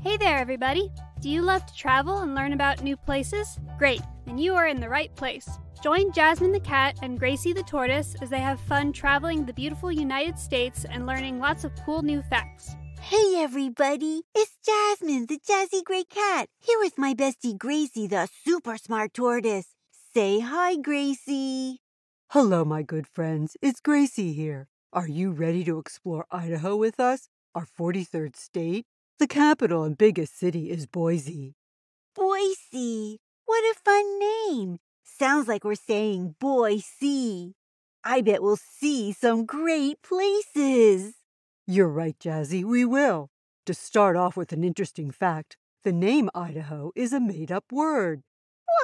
Hey there, everybody! Do you love to travel and learn about new places? Great, then you are in the right place. Join Jasmine the cat and Gracie the tortoise as they have fun traveling the beautiful United States and learning lots of cool new facts. Hey, everybody! It's Jasmine, the jazzy gray cat, here with my bestie Gracie, the super smart tortoise. Say hi, Gracie. Hello, my good friends. It's Gracie here. Are you ready to explore Idaho with us, our 43rd state? The capital and biggest city is Boise. Boise! What a fun name! Sounds like we're saying Boise. I bet we'll see some great places. You're right, Jazzy, we will. To start off with an interesting fact, the name Idaho is a made up word.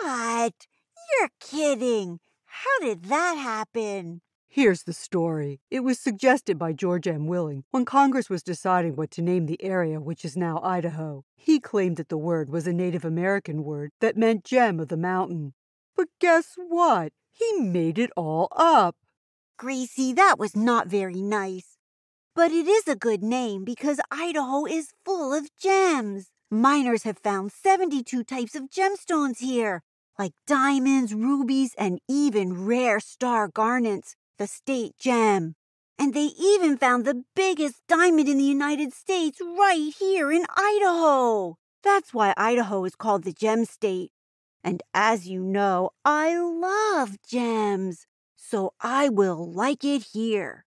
What? You're kidding. How did that happen? Here's the story. It was suggested by George M. Willing when Congress was deciding what to name the area which is now Idaho. He claimed that the word was a Native American word that meant gem of the mountain. But guess what? He made it all up. Gracie, that was not very nice. But it is a good name because Idaho is full of gems. Miners have found 72 types of gemstones here, like diamonds, rubies, and even rare star garnets the state gem. And they even found the biggest diamond in the United States right here in Idaho. That's why Idaho is called the gem state. And as you know, I love gems. So I will like it here.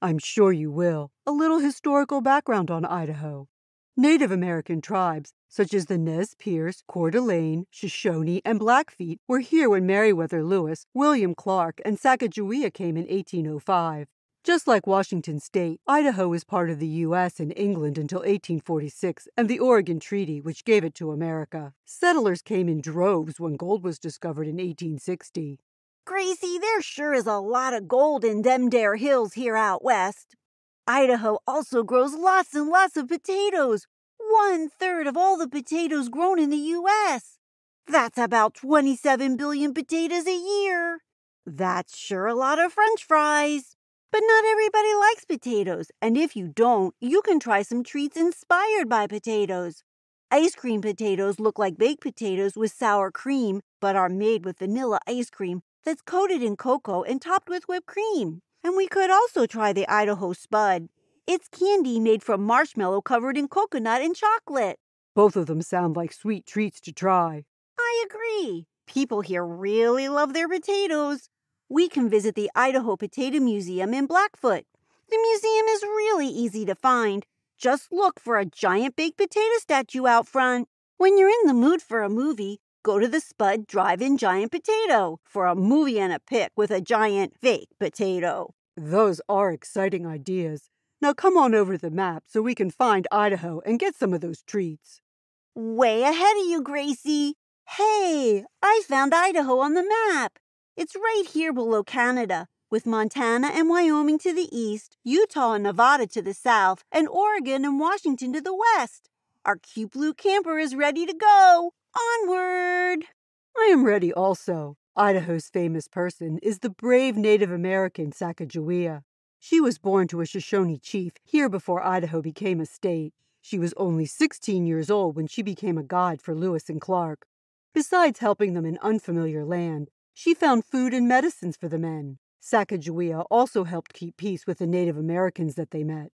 I'm sure you will. A little historical background on Idaho. Native American tribes, such as the Nez Perce, Coeur d'Alene, Shoshone, and Blackfeet, were here when Meriwether Lewis, William Clark, and Sacagawea came in 1805. Just like Washington state, Idaho was part of the U.S. and England until 1846 and the Oregon Treaty, which gave it to America. Settlers came in droves when gold was discovered in 1860. Gracie, there sure is a lot of gold in them dare hills here out west. Idaho also grows lots and lots of potatoes. One third of all the potatoes grown in the U.S. That's about 27 billion potatoes a year. That's sure a lot of french fries. But not everybody likes potatoes, and if you don't, you can try some treats inspired by potatoes. Ice cream potatoes look like baked potatoes with sour cream, but are made with vanilla ice cream that's coated in cocoa and topped with whipped cream. And we could also try the Idaho Spud. It's candy made from marshmallow covered in coconut and chocolate. Both of them sound like sweet treats to try. I agree. People here really love their potatoes. We can visit the Idaho Potato Museum in Blackfoot. The museum is really easy to find. Just look for a giant baked potato statue out front. When you're in the mood for a movie, go to the Spud Drive-In Giant Potato for a movie and a pic with a giant fake potato. Those are exciting ideas. Now come on over to the map so we can find Idaho and get some of those treats. Way ahead of you, Gracie. Hey, I found Idaho on the map. It's right here below Canada, with Montana and Wyoming to the east, Utah and Nevada to the south, and Oregon and Washington to the west. Our cute blue camper is ready to go. Onward! I am ready also. Idaho's famous person is the brave Native American Sacagawea. She was born to a Shoshone chief here before Idaho became a state. She was only 16 years old when she became a guide for Lewis and Clark. Besides helping them in unfamiliar land, she found food and medicines for the men. Sacagawea also helped keep peace with the Native Americans that they met.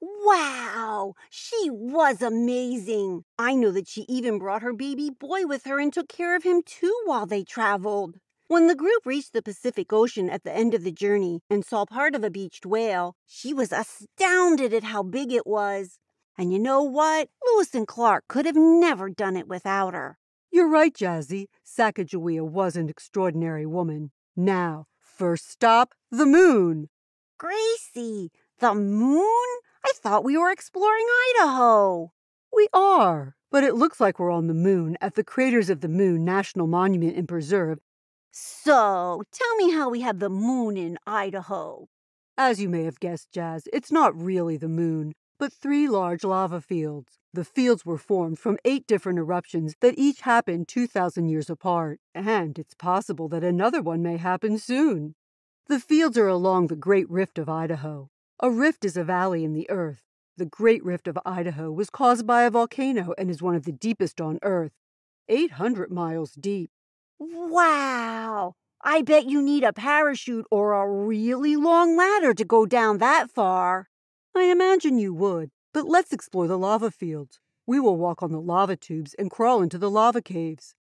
Wow, she was amazing. I know that she even brought her baby boy with her and took care of him too while they traveled. When the group reached the Pacific Ocean at the end of the journey and saw part of a beached whale, she was astounded at how big it was. And you know what? Lewis and Clark could have never done it without her. You're right, Jazzy. Sacagawea was an extraordinary woman. Now, first stop, the moon. Gracie, the moon? I thought we were exploring Idaho. We are, but it looks like we're on the moon at the Craters of the Moon National Monument and Preserve. So, tell me how we have the moon in Idaho. As you may have guessed, Jazz, it's not really the moon, but three large lava fields. The fields were formed from eight different eruptions that each happened 2,000 years apart, and it's possible that another one may happen soon. The fields are along the Great Rift of Idaho. A rift is a valley in the earth. The Great Rift of Idaho was caused by a volcano and is one of the deepest on Earth, 800 miles deep. Wow! I bet you need a parachute or a really long ladder to go down that far. I imagine you would, but let's explore the lava fields. We will walk on the lava tubes and crawl into the lava caves.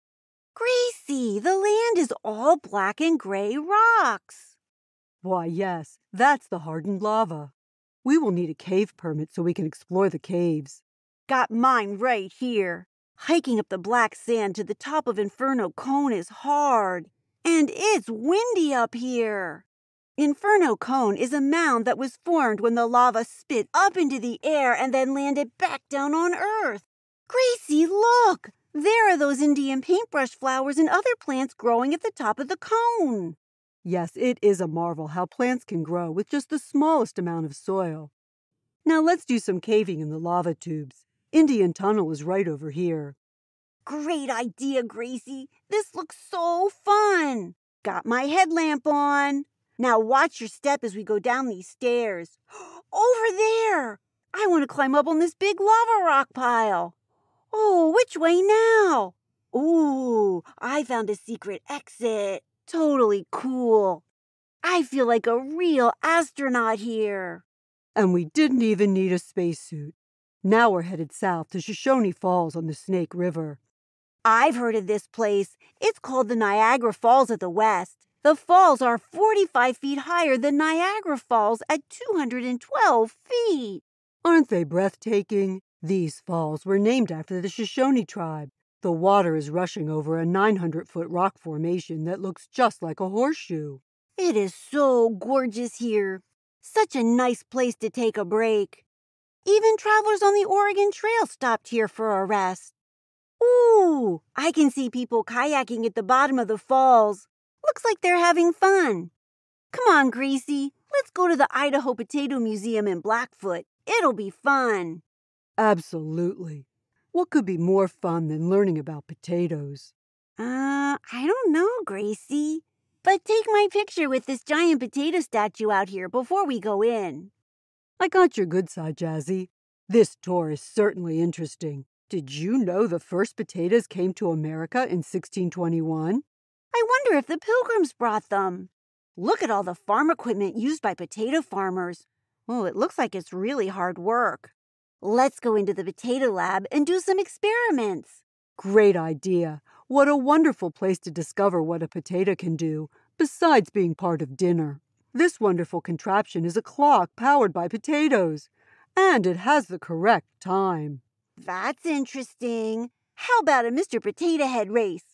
Gracie, the land is all black and gray rocks. Why, yes, that's the hardened lava. We will need a cave permit so we can explore the caves. Got mine right here. Hiking up the black sand to the top of Inferno Cone is hard, and it's windy up here. Inferno Cone is a mound that was formed when the lava spit up into the air and then landed back down on Earth. Gracie, look! There are those Indian paintbrush flowers and other plants growing at the top of the cone. Yes, it is a marvel how plants can grow with just the smallest amount of soil. Now let's do some caving in the lava tubes. Indian Tunnel is right over here. Great idea, Gracie. This looks so fun. Got my headlamp on. Now watch your step as we go down these stairs. Over there! I want to climb up on this big lava rock pile. Oh, which way now? Ooh, I found a secret exit. Totally cool. I feel like a real astronaut here. And we didn't even need a spacesuit. Now we're headed south to Shoshone Falls on the Snake River. I've heard of this place. It's called the Niagara Falls of the West. The falls are 45 feet higher than Niagara Falls at 212 feet. Aren't they breathtaking? These falls were named after the Shoshone tribe. The water is rushing over a 900 foot rock formation that looks just like a horseshoe. It is so gorgeous here. Such a nice place to take a break. Even travelers on the Oregon Trail stopped here for a rest. Ooh, I can see people kayaking at the bottom of the falls. Looks like they're having fun. Come on, Gracie. Let's go to the Idaho Potato Museum in Blackfoot. It'll be fun. Absolutely. What could be more fun than learning about potatoes? Uh, I don't know, Gracie. But take my picture with this giant potato statue out here before we go in. I got your good side, Jazzy. This tour is certainly interesting. Did you know the first potatoes came to America in 1621? I wonder if the pilgrims brought them. Look at all the farm equipment used by potato farmers. Oh, it looks like it's really hard work. Let's go into the potato lab and do some experiments. Great idea. What a wonderful place to discover what a potato can do, besides being part of dinner. This wonderful contraption is a clock powered by potatoes, and it has the correct time. That's interesting. How about a Mr. Potato Head race?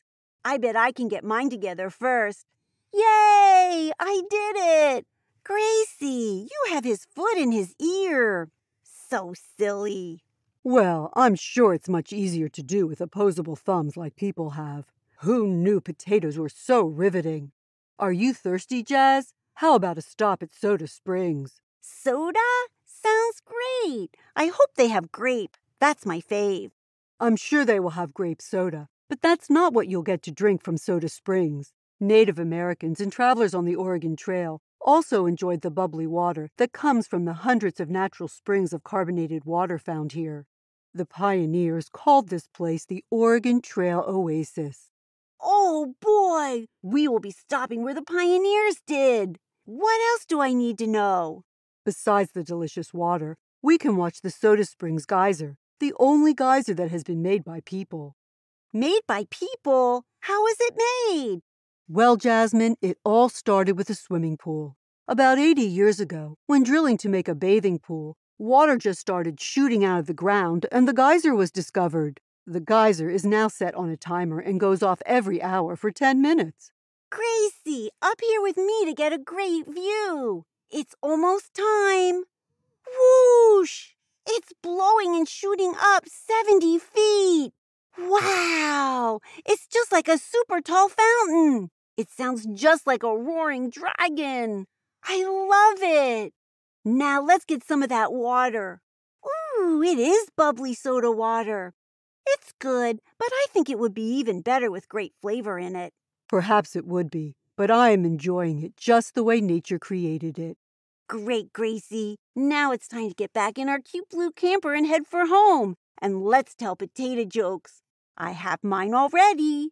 I bet I can get mine together first. Yay! I did it! Gracie, you have his foot in his ear. So silly. Well, I'm sure it's much easier to do with opposable thumbs like people have. Who knew potatoes were so riveting? Are you thirsty, Jazz? How about a stop at Soda Springs? Soda? Sounds great. I hope they have grape. That's my fave. I'm sure they will have grape soda, but that's not what you'll get to drink from Soda Springs. Native Americans and travelers on the Oregon Trail also enjoyed the bubbly water that comes from the hundreds of natural springs of carbonated water found here. The pioneers called this place the Oregon Trail Oasis. Oh boy, we will be stopping where the pioneers did. What else do I need to know? Besides the delicious water, we can watch the Soda Springs geyser, the only geyser that has been made by people. Made by people? How is it made? Well, Jasmine, it all started with a swimming pool. About 80 years ago, when drilling to make a bathing pool, water just started shooting out of the ground and the geyser was discovered. The geyser is now set on a timer and goes off every hour for 10 minutes. Gracie, up here with me to get a great view. It's almost time. Whoosh! It's blowing and shooting up 70 feet. Wow! It's just like a super tall fountain. It sounds just like a roaring dragon. I love it. Now let's get some of that water. Ooh, it is bubbly soda water. It's good, but I think it would be even better with great flavor in it. Perhaps it would be, but I am enjoying it just the way nature created it. Great, Gracie. Now it's time to get back in our cute blue camper and head for home. And let's tell potato jokes. I have mine already.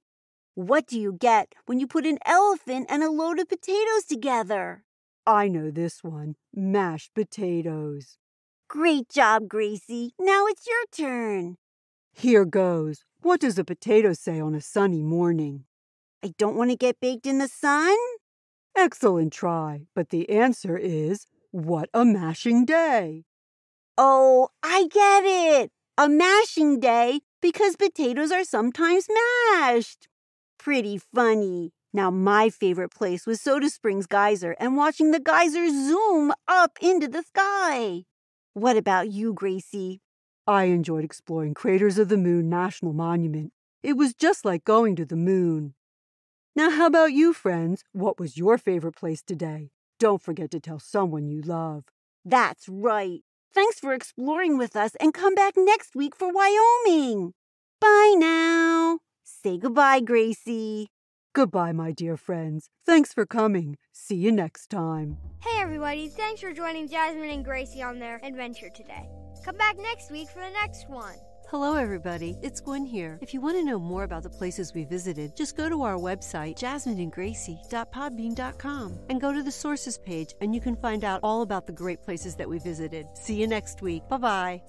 What do you get when you put an elephant and a load of potatoes together? I know this one mashed potatoes. Great job, Gracie. Now it's your turn. Here goes. What does a potato say on a sunny morning? I don't want to get baked in the sun. Excellent try, but the answer is what a mashing day. Oh, I get it. A mashing day because potatoes are sometimes mashed. Pretty funny. Now, my favorite place was Soda Springs Geyser and watching the geyser zoom up into the sky. What about you, Gracie? I enjoyed exploring Craters of the Moon National Monument. It was just like going to the moon. Now, how about you, friends? What was your favorite place today? Don't forget to tell someone you love. That's right. Thanks for exploring with us and come back next week for Wyoming. Bye now. Say goodbye, Gracie. Goodbye, my dear friends. Thanks for coming. See you next time. Hey, everybody. Thanks for joining Jasmine and Gracie on their adventure today. Come back next week for the next one. Hello, everybody. It's Gwen here. If you want to know more about the places we visited, just go to our website, jasmineandgracie.podbean.com, and go to the sources page, and you can find out all about the great places that we visited. See you next week. Bye bye.